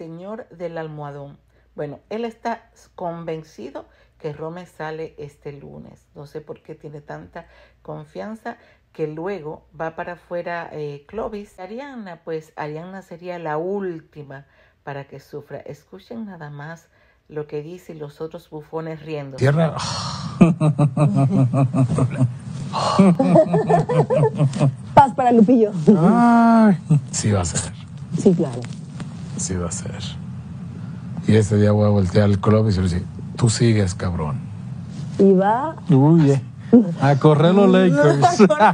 señor del almohadón. Bueno, él está convencido que Rome sale este lunes. No sé por qué tiene tanta confianza que luego va para afuera eh, Clovis. Ariana, pues Ariana sería la última para que sufra. Escuchen nada más lo que dice y los otros bufones riendo. Tierra. Paz para Lupillo. Ay, sí va a ser. Sí, claro. Sí va a ser. Y ese día voy a voltear al club y se le dice, tú sigues, cabrón. Y va Uy, eh. a correr los Lakers. Una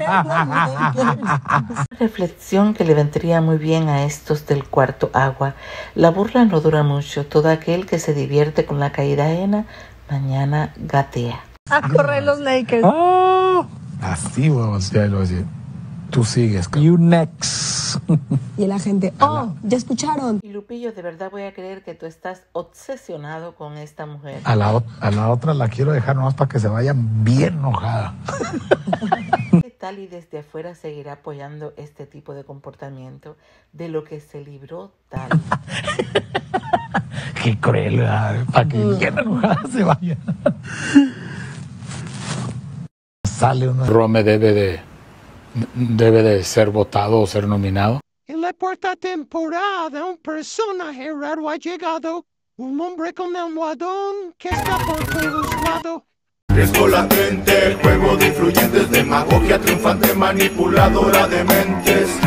reflexión que le vendría muy bien a estos del cuarto agua. La burla no dura mucho. Todo aquel que se divierte con la caída ajena, mañana gatea. a correr los Lakers. Oh, así voy a voltear y le voy a decir, tú sigues, cabrón. You next. Y la gente, oh, ya escucharon. Y Lupillo, de verdad voy a creer que tú estás obsesionado con esta mujer. A la, a la otra la quiero dejar nomás para que se vaya bien enojada. ¿Qué tal y desde afuera seguirá apoyando este tipo de comportamiento de lo que se libró tal? Qué cruel, para que bien enojada se vaya. Sale una... Rome debe de, debe de ser votado o ser nominado. En la cuarta temporada, un personaje raro ha llegado. Un hombre con almohadón que está por todos lados. Riesgo latente, juego de influyentes, demagogia triunfante, manipuladora de mentes.